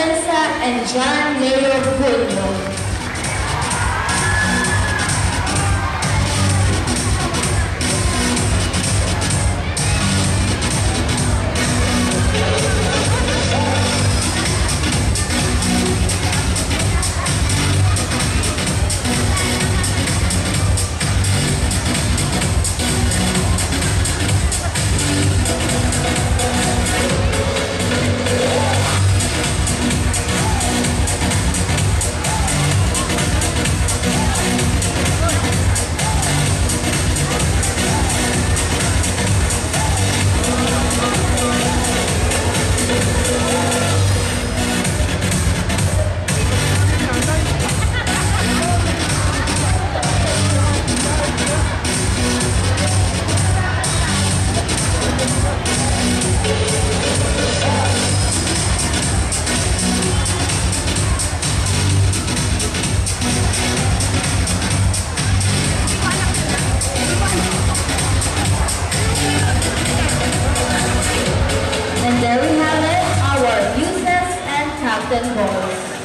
Censa and John Leo Cunyo. Austin Bowles.